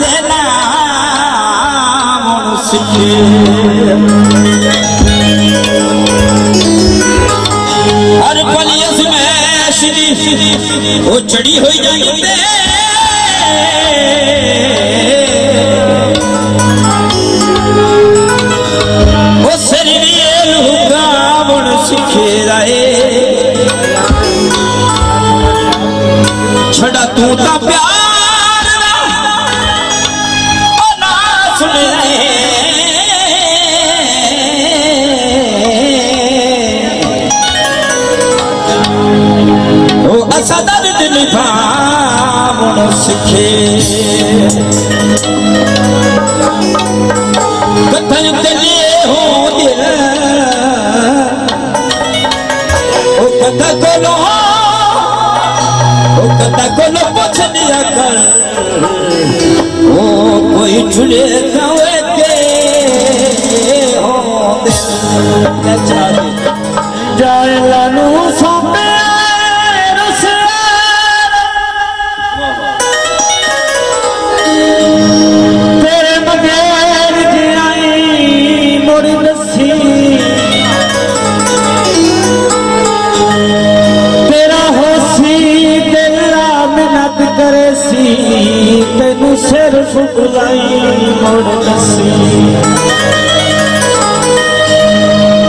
ते हर पली श्री चड़ी प्यारे लिखो सिखी कथा कलो هي اکھڙ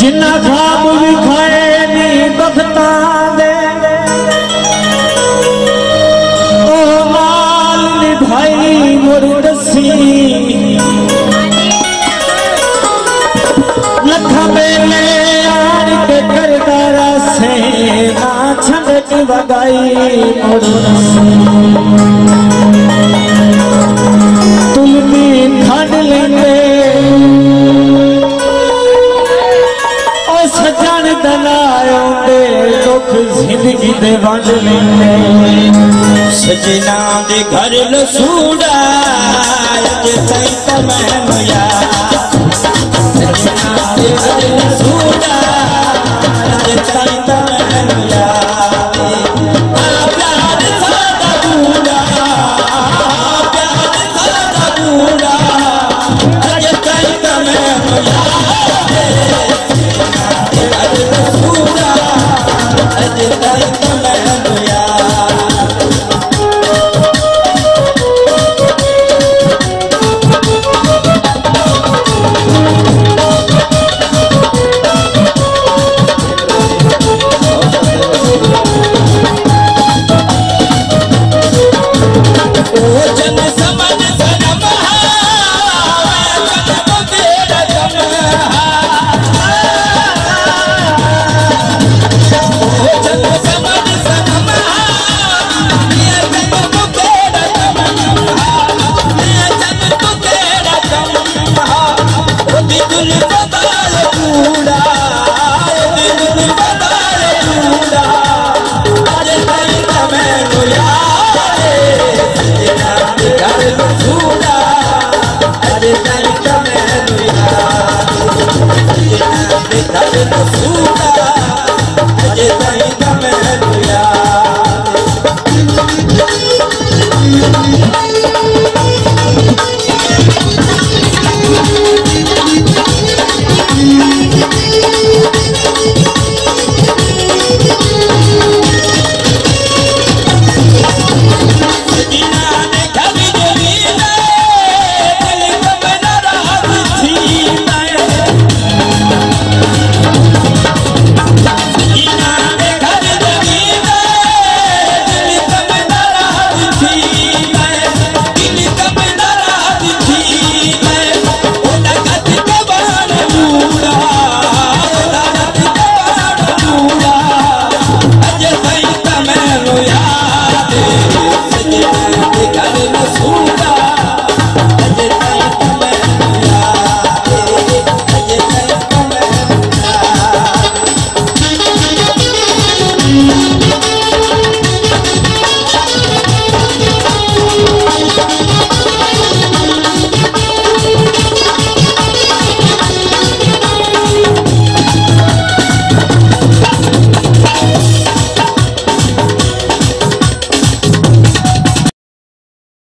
जिना खाब विखाए नी बखता दे माल निभाई मुर्दसी लखा मेले आन के करदा रसे ना छंद ਜ਼ਿੰਦਗੀ ਦੇ ਵੰਡ ਲੈਨੇ ਸਜਣਾ ਦੇ ਘਰ ਲਸੂੜਾ ਜੇ ਤੈਂ ਤਮੈ ਮਿਆ ਸਜਣਾ ਦੇ ਘਰ ਲਸੂੜਾ ਜੇ ਤੈਂ ਤਮੈ ਮਿਆ Yeah. तो सूर